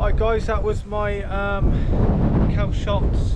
Right guys, that was my um, shots.